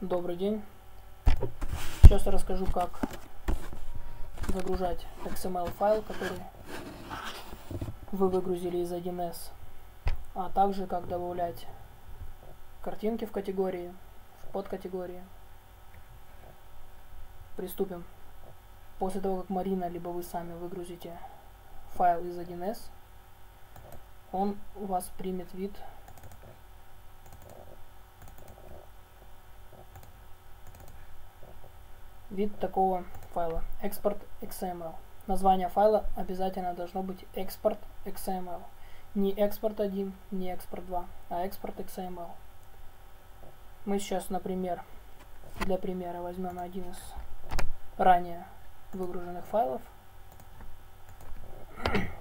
Добрый день. Сейчас я расскажу, как загружать XML файл, который вы выгрузили из 1С, а также как добавлять картинки в категории, в подкатегории. Приступим. После того, как Марина, либо вы сами выгрузите файл из 1С, он у вас примет вид вид такого файла. Export xml название файла обязательно должно быть export xml не экспорт 1 не экспорт 2 а export xml мы сейчас например для примера возьмем один из ранее выгруженных файлов.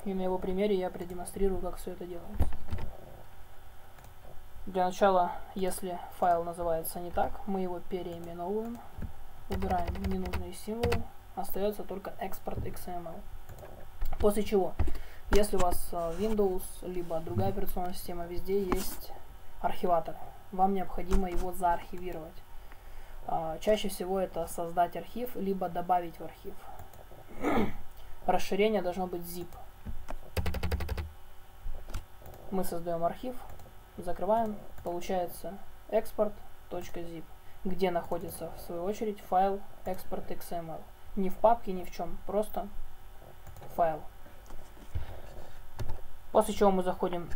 И на его примере я продемонстрирую как все это делается. Для начала если файл называется не так мы его переименовываем убираем ненужные символы, остается только экспорт XML. После чего, если у вас э, Windows, либо другая операционная система, везде есть архиватор. Вам необходимо его заархивировать. А, чаще всего это создать архив, либо добавить в архив. Расширение должно быть zip. Мы создаем архив, закрываем, получается export.zip где находится в свою очередь файл экспорт XML. Не в папке, ни в чем, просто файл. После чего мы заходим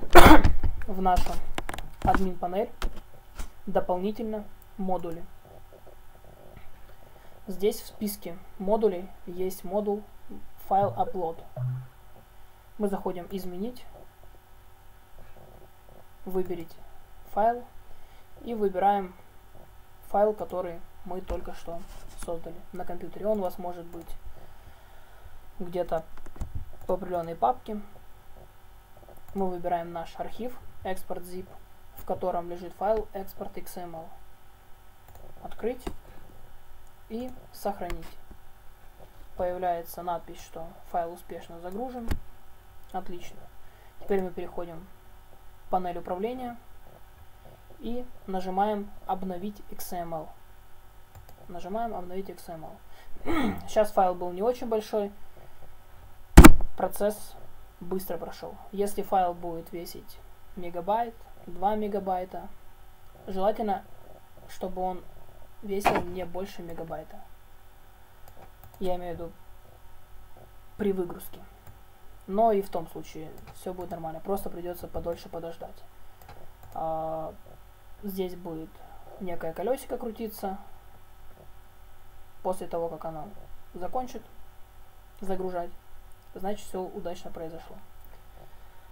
в нашу админ панель, дополнительно модули. Здесь в списке модулей есть модуль файл upload. Мы заходим изменить, выберите файл и выбираем файл, который мы только что создали на компьютере. Он у вас может быть где-то в определенной папке. Мы выбираем наш архив export zip, в котором лежит файл export xml. Открыть и сохранить. Появляется надпись, что файл успешно загружен. Отлично. Теперь мы переходим в панель управления и нажимаем обновить XML. Нажимаем обновить XML. Сейчас файл был не очень большой. Процесс быстро прошел. Если файл будет весить мегабайт, 2 мегабайта, желательно, чтобы он весил не больше мегабайта. Я имею в виду при выгрузке. Но и в том случае все будет нормально. Просто придется подольше подождать. Здесь будет некое колесико крутиться. После того, как оно закончит загружать, значит все удачно произошло.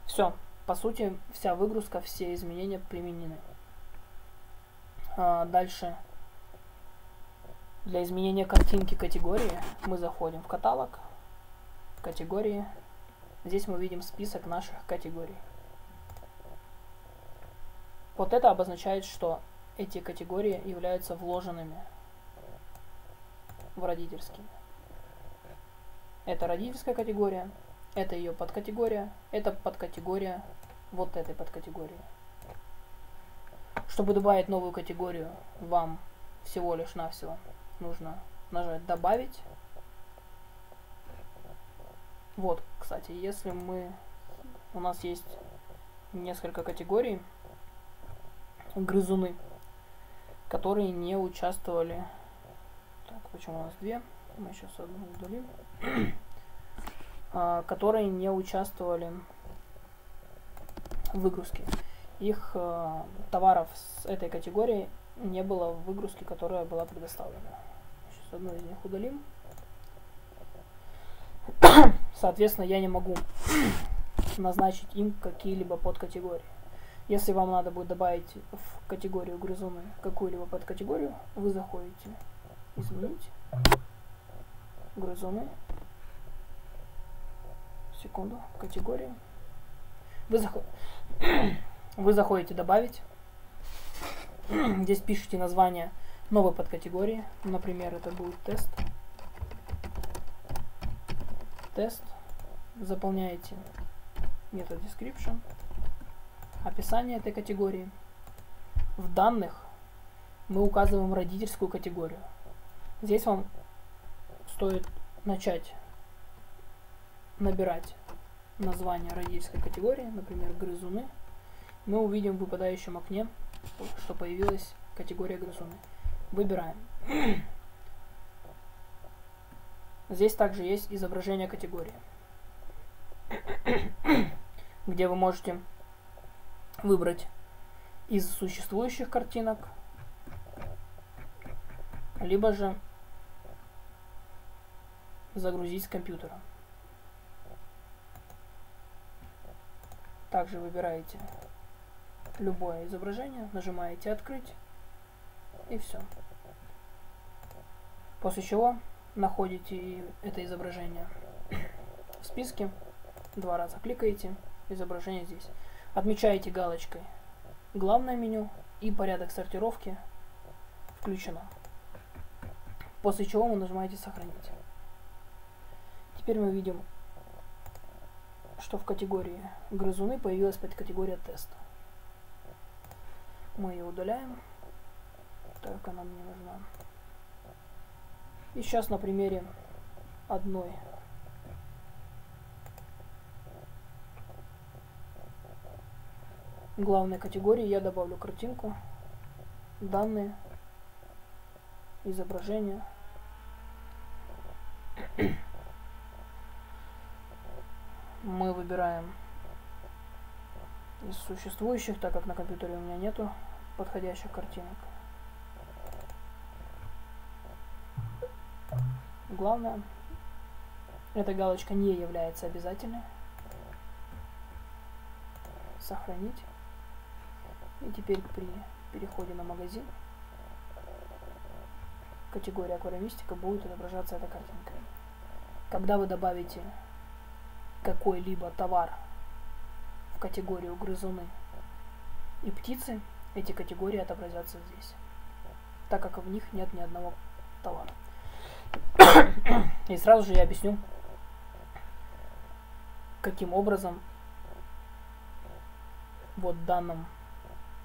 Все, по сути, вся выгрузка, все изменения применены. А, дальше, для изменения картинки категории мы заходим в каталог, категории. Здесь мы видим список наших категорий. Вот это обозначает, что эти категории являются вложенными в родительские. Это родительская категория, это ее подкатегория, это подкатегория вот этой подкатегории. Чтобы добавить новую категорию, вам всего лишь навсего нужно нажать «Добавить». Вот, кстати, если мы... У нас есть несколько категорий, грызуны, которые не участвовали. Так, почему у нас две? Мы сейчас одну удалим. а, которые не участвовали в выгрузке. Их а, товаров с этой категории не было в выгрузке, которая была предоставлена. Сейчас одну из них удалим. Соответственно, я не могу назначить им какие-либо подкатегории. Если вам надо будет добавить в категорию грызуны какую-либо подкатегорию, вы заходите изменить грызуны. Секунду, категория. Вы, заход... вы заходите добавить. Здесь пишите название новой подкатегории. Например, это будет тест. Тест. Заполняете метод description описание этой категории. В данных мы указываем родительскую категорию. Здесь вам стоит начать набирать название родительской категории, например, грызуны. Мы увидим в выпадающем окне, что появилась категория грызуны. Выбираем. Здесь также есть изображение категории, где вы можете выбрать из существующих картинок, либо же загрузить с компьютера. Также выбираете любое изображение, нажимаете «Открыть» и все. После чего находите это изображение в списке, два раза кликаете, изображение здесь. Отмечаете галочкой главное меню и порядок сортировки включено. После чего вы нажимаете сохранить. Теперь мы видим, что в категории грызуны появилась подкатегория теста. Мы ее удаляем, так как она мне нужна. И сейчас на примере одной главной категории я добавлю картинку, данные, изображение. Мы выбираем из существующих, так как на компьютере у меня нету подходящих картинок. Главное, эта галочка не является обязательной. Сохранить. И теперь при переходе на магазин категория аквариумистика будет отображаться эта картинка. Когда вы добавите какой-либо товар в категорию грызуны и птицы, эти категории отобразятся здесь, так как в них нет ни одного товара. И сразу же я объясню, каким образом вот в данном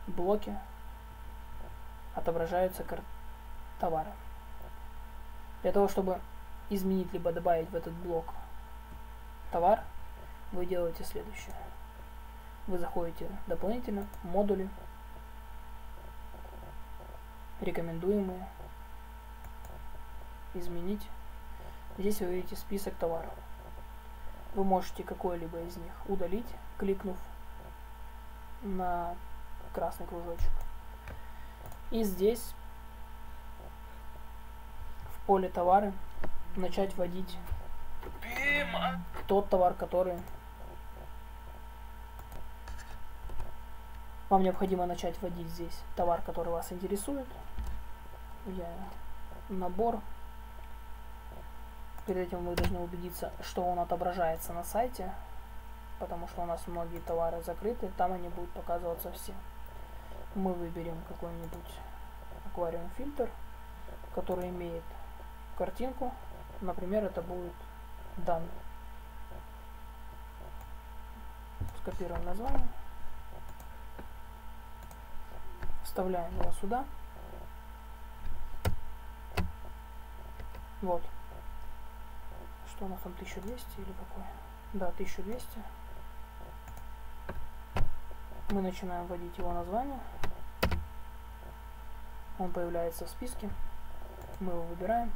блоке отображаются товары. Для того, чтобы изменить либо добавить в этот блок товар, вы делаете следующее. Вы заходите дополнительно, модули, рекомендуемые, изменить. Здесь вы видите список товаров. Вы можете какой-либо из них удалить, кликнув на красный кружочек. И здесь в поле товары начать вводить тот товар, который вам необходимо начать вводить здесь товар, который вас интересует. Я набор Перед этим вы должны убедиться, что он отображается на сайте, потому что у нас многие товары закрыты, там они будут показываться все. Мы выберем какой-нибудь аквариум фильтр, который имеет картинку, например, это будет данный. Скопируем название, вставляем его сюда. Вот что у нас там 1200 или какой? Да, 1200. Мы начинаем вводить его название. Он появляется в списке. Мы его выбираем.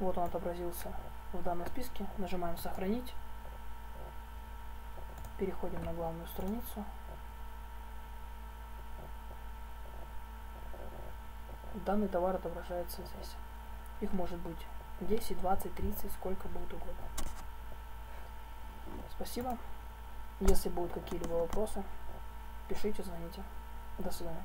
Вот он отобразился в данном списке. Нажимаем «Сохранить». Переходим на главную страницу. Данный товар отображается здесь. Их может быть 10, 20, 30, сколько будет угодно. Спасибо. Если будут какие-либо вопросы, пишите, звоните. До свидания.